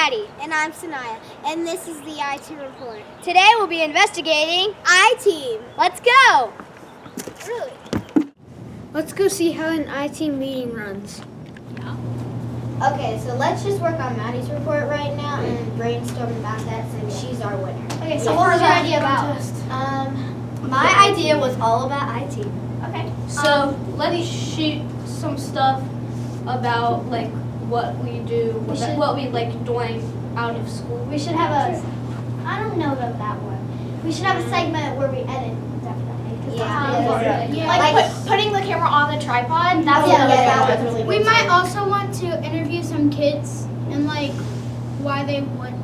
Maddie. And I'm Sanaya, and this is the IT Report. Today we'll be investigating I-Team. Let's go! Really? Let's go see how an I-Team meeting runs. Yeah. Okay, so let's just work on Maddie's report right now and brainstorm about that since she's our winner. Okay, so what was your idea about? Um, My idea was all about IT. Okay. So let's shoot some stuff about like what we do, what, should- what we like doing out of school. We should have a. I don't know about that one. We should have a segment where we edit. Definitely. 'cause Yeah. Yeah. Yeah. Like, Like- put, putting the camera on the tripod. That's yeah, another yeah, good that one. was really We might too. also want to interview some kids and like why they want.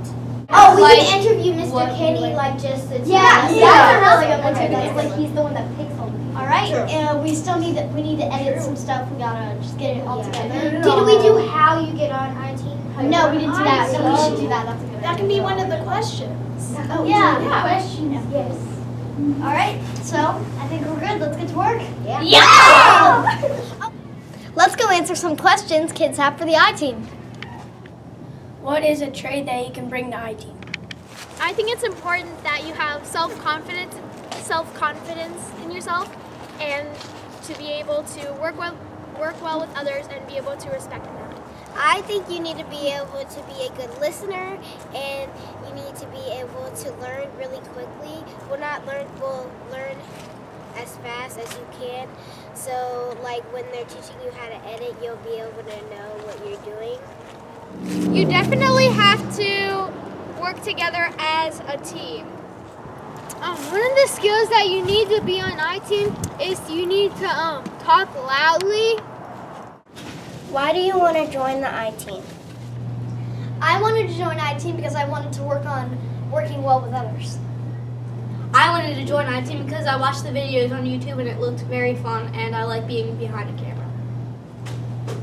Oh, we Like, can interview Mr. what Kinney, like- like just to Yeah, tell yeah, that's a really good one too. Because like like he's the one that picks all the people. All right. Uh, we still need to, we need to edit some stuff. We gotta just get it all Yeah. together. Did we do how you get on IT? No, we didn't do that. So we Oh. should do that. That's a good. That can be one of the questions. Oh, Yeah. yeah. Questions. Yes. All right. So I think we're good. Let's get to work. Yeah. Yeah. Let's go answer some questions kids have for the I team. What is a trade that you can bring to IT? I think it's important that you have self-confidence, self-confidence in yourself, and to be able to work well, work well with others, and be able to respect them. I think you need to be able to be a good listener and you need to be able to learn really quickly. Well, not learn, well, learn as fast as you can. So, like when they're teaching you how to edit, you'll be able to know what you're doing. You definitely have to work together as a team. Um, one of the skills that you need to be on I-Team is you need to um, talk loudly. Why do you want to join the I team? I wanted to join I team because I wanted to work on working well with others. I wanted to join iTeam because I watched the videos on YouTube and it looked very fun and I like being behind a camera.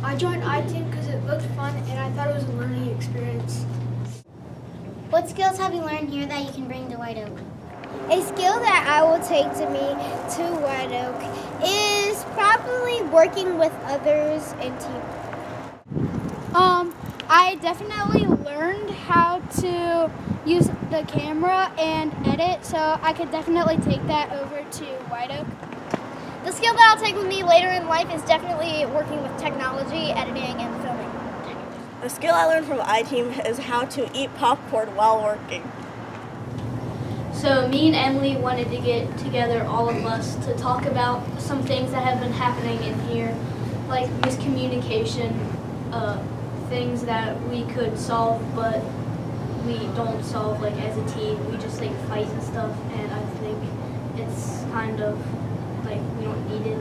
I joined I-Team because it looked fun and I thought it was a learning experience. What skills have you learned here that you can bring to White Oak? A skill that I will take to me to White Oak is probably working with others and team. Um, I definitely learned how to use the camera and edit, so I could definitely take that over to White Oak. The skill that I'll take with me later in life is definitely working with technology, editing, and filming. The skill I learned from iTeam is how to eat popcorn while working. So me and Emily wanted to get together, all of us, to talk about some things that have been happening in here, like miscommunication, uh, things that we could solve, but we don't solve like as a team. We just like fight and stuff, and I think it's kind of like we don't need it.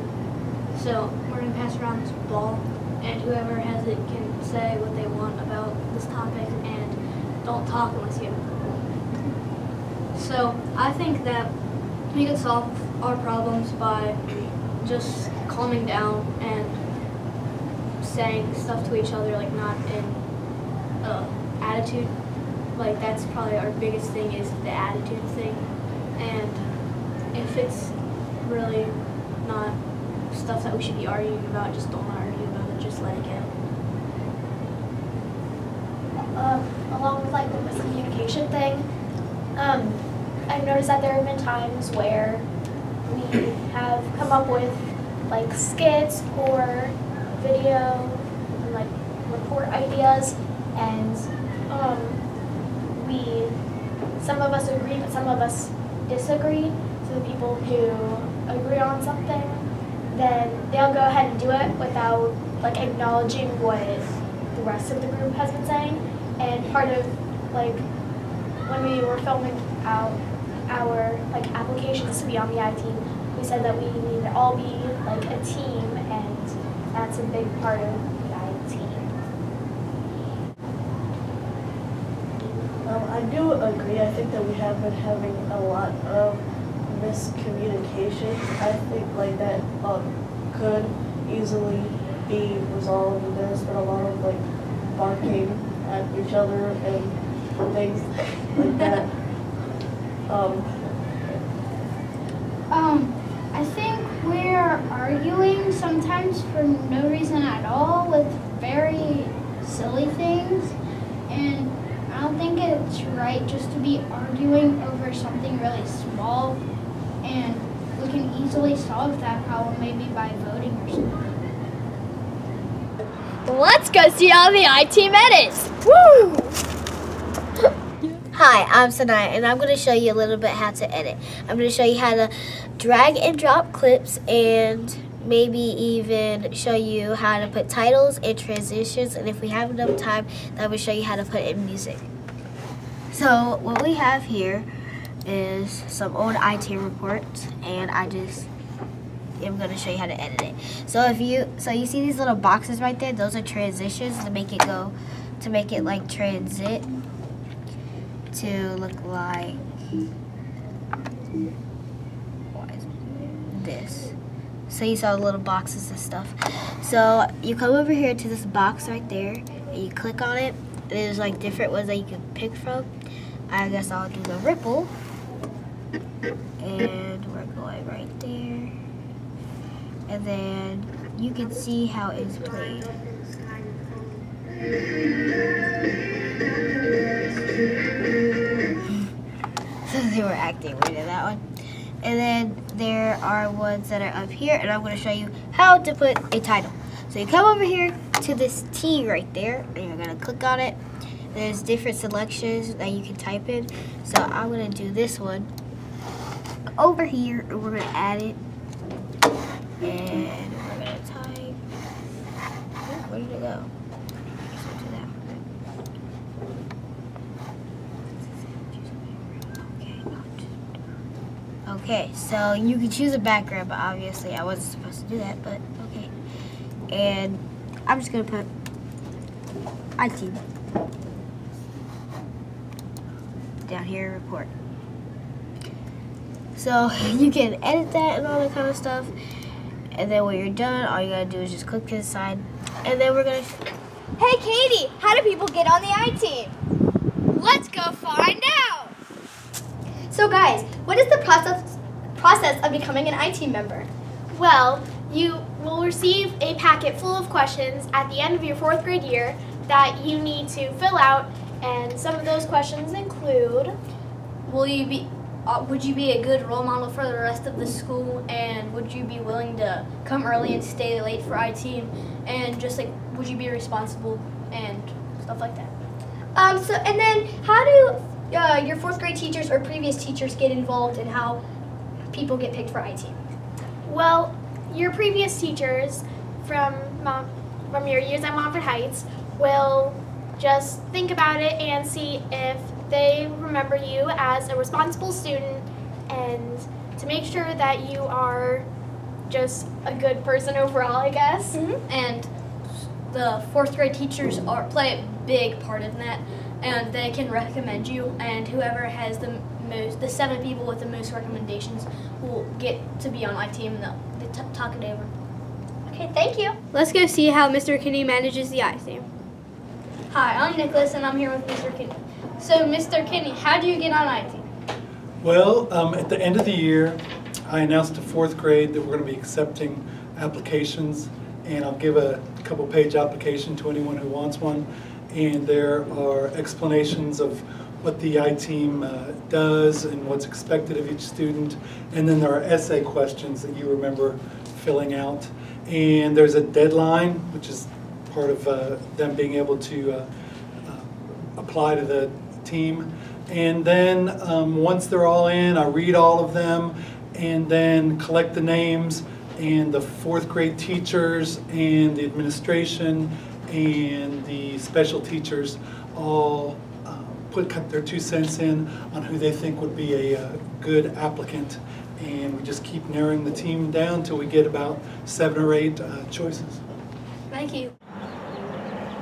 So we're gonna pass around this ball, and whoever has it can say what they want about this topic, and don't talk unless you have a so I think that we can solve our problems by just calming down and saying stuff to each other, like not in uh, attitude. Like that's probably our biggest thing is the attitude thing. And if it's really not stuff that we should be arguing about, just don't argue about it. Just let it go. uh, along with like the miscommunication thing, um, I've noticed that there have been times where we have come up with like skits or video and like report ideas, and um, we some of us agree, but some of us disagree. So the people who agree on something, then they'll go ahead and do it without like acknowledging what the rest of the group has been saying. And part of like when we were filming out our like applications to be on the I team, we said that we need to all be like a team, and that's a big part of the I team. Um, I do agree. I think that we have been having a lot of miscommunication. I think like that um, could easily be resolved. There's been a lot of like barking at each other and things like that. Um, Um, I think we're arguing sometimes for no reason at all with very silly things. And I don't think it's right just to be arguing over something really small. And we can easily solve that problem maybe by voting or something. Let's go see all the I-Team edits. Woo! Hi, I'm Sanaya, and I'm going to show you a little bit how to edit. I'm going to show you how to drag and drop clips and maybe even show you how to put titles and transitions. And if we have enough time, then will show you how to put in music. So what we have here is some old IT reports, and I just am going to show you how to edit it. So if you, so you see these little boxes right there, those are transitions to make it go, to make it like transit to look like this. So you saw the little boxes and stuff. So you come over here to this box right there and you click on it. There's like different ones that you can pick from. I guess I'll do the ripple. And we're going right there. And then you can see how it's played. They were acting weird in that one. And then there are ones that are up here, and I'm going to show you how to put a title. So you come over here to this T right there, and you're going to click on it. There's different selections that you can type in. So I'm going to do this one over here, and we're going to add it. And we're going to type. Oh, where did it go? Okay, so you can choose a background, but obviously I wasn't supposed to do that, but okay. And I'm just gonna put IT down here, report. So you can edit that and all that kind of stuff. And then when you're done, all you gotta do is just click to the side. And then we're gonna... Hey, Katie, how do people get on the I-Team? Let's go find out. So guys, what is the process process of becoming an I-Team member? Well, you will receive a packet full of questions at the end of your fourth grade year that you need to fill out, and some of those questions include Will you be uh, would you be a good role model for the rest of the school and would you be willing to come early and stay late for I-Team and just like would you be responsible and stuff like that. Um, so, and then how do uh, your fourth grade teachers or previous teachers get involved in how people get picked for I-Team? Well, your previous teachers from Mount, from your years at Monfort Heights will just think about it and see if they remember you as a responsible student and to make sure that you are just a good person overall, I guess. Mm-hmm. And the fourth grade teachers are play a big part in that, and they can recommend you. And whoever has the most, the seven people with the most recommendations, will get to be on I-Team. And they t- talk it over. Okay, thank you. Let's go see how Mr. Kinney manages the I-Team. Hi, I'm Nicholas, and I'm here with Mr. Kinney. So, Mr. Kinney, how do you get on I-Team? Well, um, at the end of the year, I announced to fourth grade that we're going to be accepting applications, and I'll give a couple page application to anyone who wants one. And there are explanations of what the I-Team uh, does and what's expected of each student. And then there are essay questions that you remember filling out. And there's a deadline, which is part of uh, them being able to uh, uh, apply to the team. And then um, once they're all in, I read all of them and then collect the names and the fourth grade teachers and the administration and the special teachers all put cut their two cents in on who they think would be a, uh good applicant. And we just keep narrowing the team down until we get about seven or eight uh, choices. Thank you.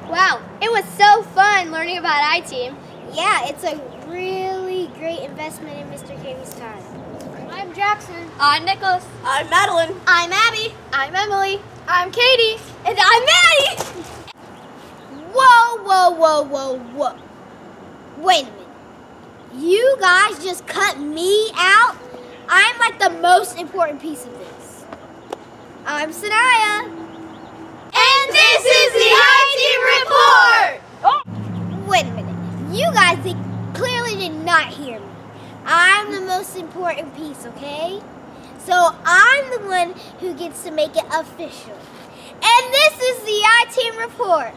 Wow, it was so fun learning about I-Team. Yeah, it's a really great investment in Mr. Katie's time. I'm Jackson. I'm Nicholas. I'm Madeline. I'm Abby. I'm Emily. I'm Katie. And I'm Maddie. Whoa, whoa, whoa, whoa, whoa. Wait a minute. You guys just cut me out? I'm like the most important piece of this. I'm Sanaya. And this is the IT Report! Oh. Wait a minute. You guys did- clearly did not hear me. I'm the most important piece, okay? So I'm the one who gets to make it official. And this is the I-Team report.